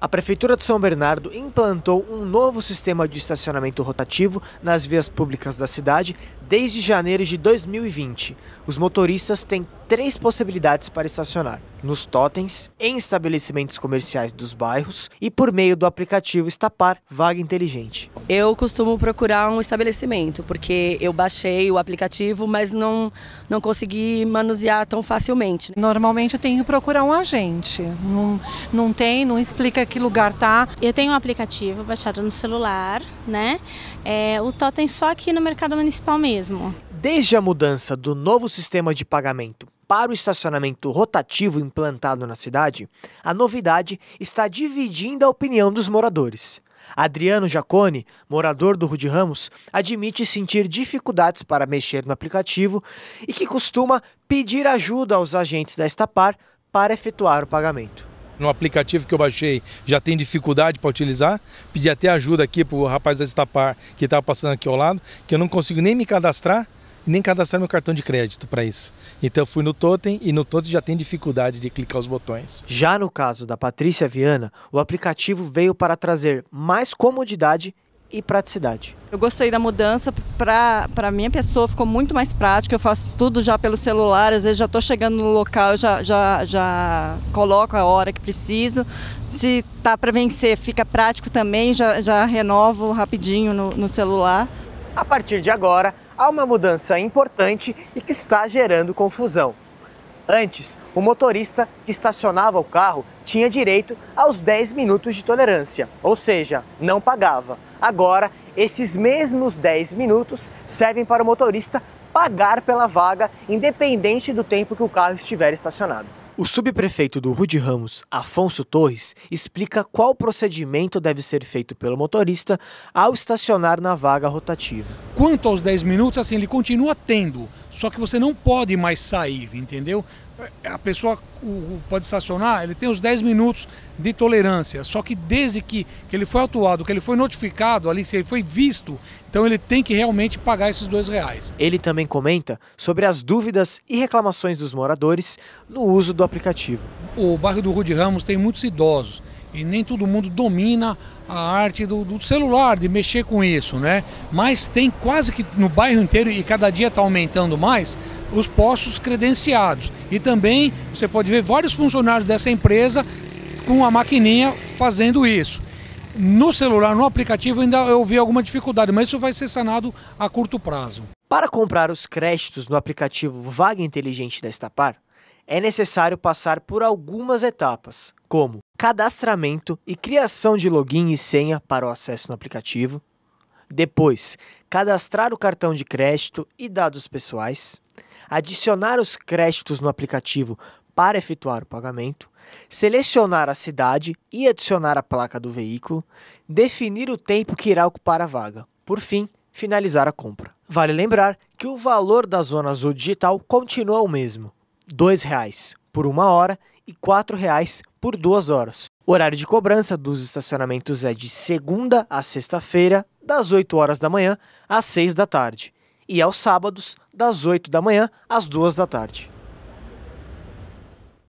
A Prefeitura de São Bernardo implantou um novo sistema de estacionamento rotativo nas vias públicas da cidade desde janeiro de 2020. Os motoristas têm três possibilidades para estacionar: nos totens, em estabelecimentos comerciais dos bairros e por meio do aplicativo Estapar Vaga Inteligente. Eu costumo procurar um estabelecimento, porque eu baixei o aplicativo, mas não, não consegui manusear tão facilmente. Normalmente eu tenho que procurar um agente. Não, não tem, não explica que lugar tá. Eu tenho um aplicativo baixado no celular, né? É, o totem só aqui no mercado municipal mesmo. Desde a mudança do novo sistema de pagamento para o estacionamento rotativo implantado na cidade, a novidade está dividindo a opinião dos moradores. Adriano Jacone, morador do Rude Ramos, admite sentir dificuldades para mexer no aplicativo e que costuma pedir ajuda aos agentes da Estapar para efetuar o pagamento no aplicativo que eu baixei já tem dificuldade para utilizar. Pedi até ajuda aqui para o rapaz da Estapar que estava passando aqui ao lado, que eu não consigo nem me cadastrar nem cadastrar meu cartão de crédito para isso. Então eu fui no Totem e no Totem já tem dificuldade de clicar os botões. Já no caso da Patrícia Viana, o aplicativo veio para trazer mais comodidade e praticidade. Eu gostei da mudança, para a minha pessoa ficou muito mais prático, eu faço tudo já pelo celular, às vezes já estou chegando no local, já, já, já coloco a hora que preciso. Se tá para vencer, fica prático também, já, já renovo rapidinho no, no celular. A partir de agora, há uma mudança importante e que está gerando confusão. Antes, o motorista que estacionava o carro tinha direito aos 10 minutos de tolerância, ou seja, não pagava. Agora, esses mesmos 10 minutos servem para o motorista pagar pela vaga, independente do tempo que o carro estiver estacionado. O subprefeito do Rude Ramos, Afonso Torres, explica qual procedimento deve ser feito pelo motorista ao estacionar na vaga rotativa. Quanto aos 10 minutos, assim, ele continua tendo, só que você não pode mais sair, entendeu? A pessoa pode estacionar, ele tem os 10 minutos de tolerância. Só que desde que, que ele foi autuado, que ele foi notificado ali, se ele foi visto, então ele tem que realmente pagar esses dois reais. Ele também comenta sobre as dúvidas e reclamações dos moradores no uso do aplicativo. O bairro do Rude Ramos tem muitos idosos e nem todo mundo domina a arte do, do, celular, de mexer com isso, né? Mas tem quase que no bairro inteiro, e cada dia está aumentando mais, os postos credenciados. E também você pode ver vários funcionários dessa empresa com a maquininha fazendo isso. No celular, no aplicativo, ainda eu vi alguma dificuldade, mas isso vai ser sanado a curto prazo. Para comprar os créditos no aplicativo Vaga Inteligente da Estapar, é necessário passar por algumas etapas, como cadastramento e criação de login e senha para o acesso no aplicativo, depois, cadastrar o cartão de crédito e dados pessoais, adicionar os créditos no aplicativo para efetuar o pagamento, selecionar a cidade e adicionar a placa do veículo, definir o tempo que irá ocupar a vaga. Por fim, finalizar a compra. Vale lembrar que o valor da Zona Azul Digital continua o mesmo, R$ 2,00 por uma hora e R$ 4,00 por duas horas. O horário de cobrança dos estacionamentos é de segunda a sexta-feira, das 8 horas da manhã às 6 da tarde, e aos sábados, das 8 da manhã às 2 da tarde.